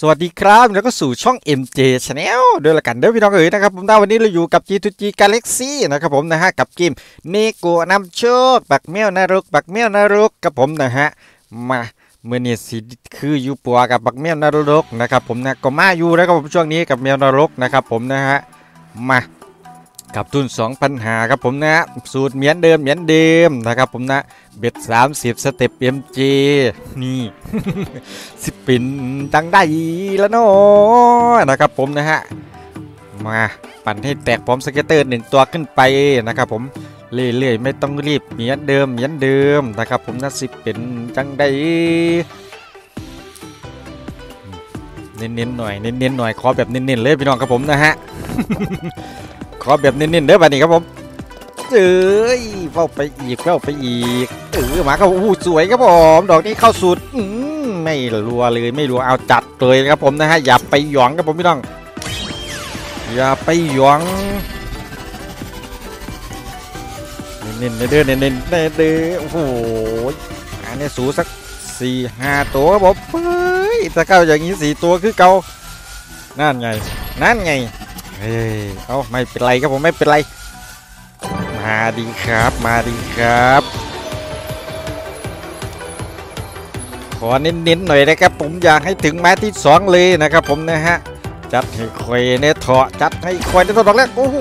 สวัสดีครับ แล้วก็สู่ช่อง MJ Channel ด้วยละกันเด้อพี่น้องเอ๋ยนะครับผมนะวันนี้เราอยู่กับ G2G Galaxy นะครับผมนะฮะกับเกมเนโกนำโชคบักแมวนรกบักแมวนรกกับผมนะฮะมาเมื่อนี้สิคืออยู่ปัวกับบักแมวนรกนะครับผมนะก็มาอยู่แล้วครับผมช่วงนี้กับแมวนรกนะครับผมนะฮะมากับทุน2,000หาครับผมนะสูตรเหมือนเดิมเหมือนเดิมนะครับผมนะเบ็ด30 สเต็ป MJ นี่ สิปินจังได้แล้วเนาะนะครับผมนะฮะมาปั่นให้แตกพร้อมสเก็ตเตอร์หนึ่งตัวขึ้นไปนะครับผมเรื่อยๆไม่ต้องรีบเหมือนเดิมเหมือนเดิมนะครับผมนะสิเป็นจังได้เน้นๆหน่อยเน้นๆหน่อยขอแบบเน้นๆเลยพี่น้องครับผมนะฮะขอแบบเน้นๆเด้อบัดนี้ครับผมเอ้ยเฝ้าไปอีกเฝ้าไปอีกเออมาครับโอ้โหสวยครับผมดอกนี้เข้าสุดอื ไม่รัวเลยไม่รัวเอาจัดเลยครับผมนะฮะอย่าไปหยองครับผมพี่น้อง อย่าไปหยองเน้นๆเด้อเน้นๆเด้อเด้อโอ้โหอันนี้สูสักสี่ห้าตัวครับผมเฮ้ยถ้าเข้าอย่างนี้สี่ตัวคือเกานั่นไงนั่นไงเฮ้ยเอาไม่เป็นไรครับผมไม่เป็นไร มาดีครับมาดีครับ ขอเน้นๆหน่อยนะครับ ผมอยากให้ถึงแม้ที่สองเลยนะครับ ผมนะฮะจัดให้คอยในเถาะจัดให้คอยในเถาะดอกแรกโอ้โห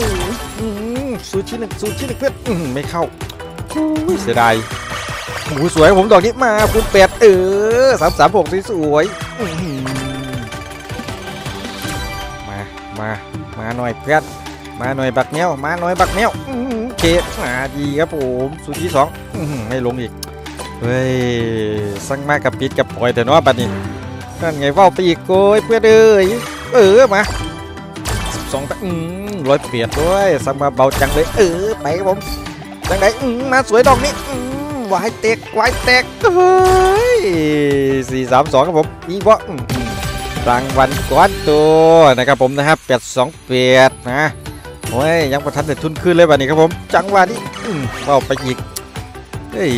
ซูชิหนึ่งซูชิหนึ่งเพื่อนไม่เข้าอุ้ยเสียดายโอ้สวยผมดอกนี้มาคุณเป็ดเออสามสามหกสวยมามามาหน่อยเพื่อนมาหน่อยบักแมวมาหน่อยบักแมวอื้อหือเคมาดีครับผมสุดที่สองไม่ลงอีก เฮ้ยสั่งมากับปิดกับปล่อยแต่เนาะบัดนี้นั่นไงเว่าไปอีกโกยเพื่อนเอ้ยเออมาสองอืมร้อยเปียดด้วยสั่งมาเบาจังเลยเออไปครับผมจังไดอืมมาสวยดอกนี้อืมวายเตกวายเตกเฮ้ยสี่สามสองครับผมอีกวะอืมอืมรางวัลก้อนตัวนะครับผมนะครับแปดสองเปียดนะโอ้ยยังประทันแต่ทุนขึ้นเลยบัดนี้ครับผม จังหวะนี้อืมเบาไปอีก เฮ้ย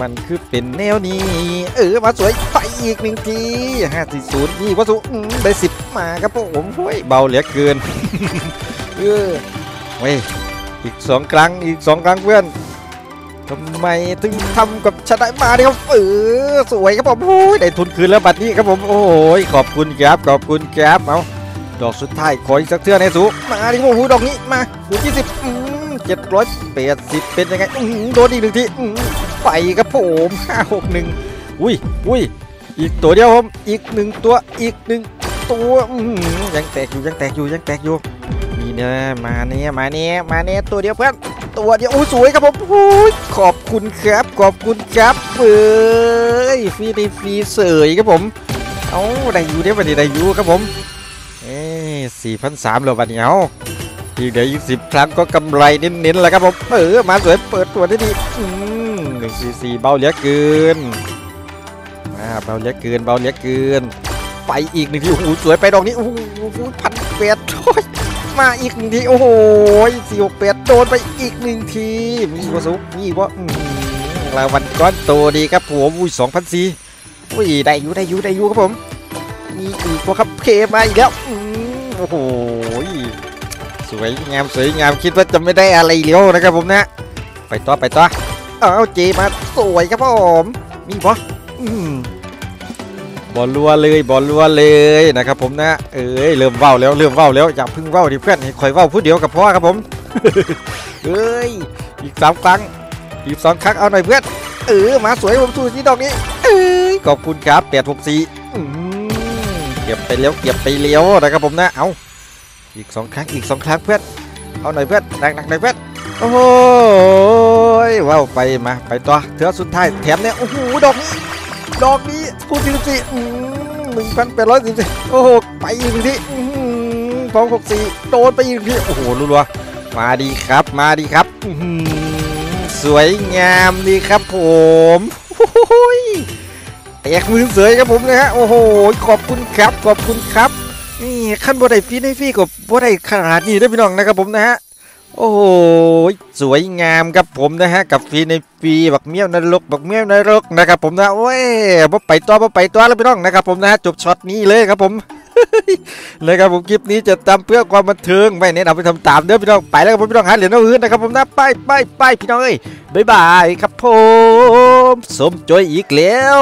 มันคือเป็นแนวนี้ เออ มาสวย ไปอีกหนึ่งทีห้าสี่ศูนย์นี่วัสุได้สิบมาครับผมเฮ้ยเบาเหลือเกิน เออเว้ย อีกสองครั้ง อีกสองครั้งเพื่อนทำไมถึงทำกับชนะมาเนี่ยครับเออสวยครับผมโอ้ยได้ทุนคืนแล้วบัดนี้ครับผม โอ้ยขอบคุณครับ ขอบคุณครับ เอา ดอกสุดท้ายขออีกสักเทื่อในสูมาดิโอ้โหดอกนี้มาดูที่สิบเจ็ดร้อยแปดสิบเป็นยังไงโดนอีกหนึ่งทีไปครับผมห้าหกหนึ่งอุ้ยอุ้ยอีกตัวเดียวผมอีกหนึ่งตัวอีกหนึ่งตัวยังแตกอยู่ยังแตกอยู่ยังแตกอยู่นี่เนี่ยมาเนี่ยมาเนี่ยมาเนี่ยตัวเดียวเพื่อนตัวเดียวโอ้ยสวยครับผมขอบคุณครับขอบคุณครับเอ้ยฟรีฟรีเสยครับผมเอาได้อยู่เดี๋ยววันนี้ได้อยู่ครับผม สี่พันสามแล้ววันนี้เอาอีกเดี๋ยวอีกสิบครั้งก็กำไรเน้นๆแล้วครับผมเออมาสวยเปิดตัวได้ดีอืมหนึ่งซีซีเบาเหลือเกินมาเบาเหลือเกินเบาเหลือเกิน ไปอีกหนึ่งทีโอ้โหสวยไปดอกนี้โอ้โหพันแปดโอ้ยมาอีกหนึ่งทีโอ้โหสี่หกแปดโดนไปอีกหนึ่งทีมีวะสุกมีวะอืมรางวัลก้อนโตดีครับผมอุ้ยสองพันสี่อุ้ยได้อยู่ได้อยู่ได้อยู่ครับผมมีอีกวะครับเคมาอีกแล้วอื โอ้โหสวยงามสวยงามคิดว่าจะไม่ได้อะไรเลี้ยวนะครับผมนะไปต่อไปต่อเอาเจมาสวยครับผมมีปะอืมบอลรัวเลยบอลรัวเลยนะครับผมนะเอ้ยเริ่มเว้าแล้วเริ่มเว้าแล้วอย่าพึ่งเว้าดิเพื่อนให้คอยเว้าผู้เดียวกับพ่อครับผมเอ้ยอีกสามครั้งอีกสองครั้งเอาหน่อยเพื่อนเออมาสวยผมสู้ที่ดอกนี้เอ้ยขอบคุณครับแปดหกสี่ ก็บไปเลี้ยวเก็บไปเลี้ยวนะครับผมนะเอาอีกสองครั้งอีกสองครั้งเพื่อนเอาหน่อยเพื่อนหนักๆหน่อยเพื่อนโอ้โหว้าวไปมาไปต่อเถือสุดท้ายแถมเนี่ยโอ้โหดอกนี้ดอกนี้คูณสี่สิบสี่หนึ่งพันแปดร้อยสิบสี่โอ้โหไปอีกทีสองหกสี่โดนไปอีกทีโอ้โหรัวๆมาดีครับมาดีครับสวยงามดีครับผมโอ้โห ตกมือเสยครับผมนะฮะ โอ้โห ขอบคุณครับ ขอบคุณครับ นี่ขั้นบัได้ฟรีในฟรีกับบัได้ขนาดนี้ได้พี่น้องนะครับผมนะฮะ โอ้โห สวยงามครับผมนะฮะ กับฟีในฟีบักเมี้ยวนรกบักเมี้ยวนรกนะครับผมนะ โอ้ยบ่ไปตัวบ่ไปตัวแล้วพี่น้องนะครับผมนะฮะ จบช็อตนี้เลยครับผม เลยครับผมคลิปนี้จะทำเพื่อความบันเทิงไม่เน้นเอาไปทำตามเด้อพี่น้องไปแล้วครับผมพี่น้องหาเหรียญเอาอื่นนะครับผมนะไปไปไปพี่น้องเอ้ยบ๊ายบายครับผมสมจอยอีกแล้ว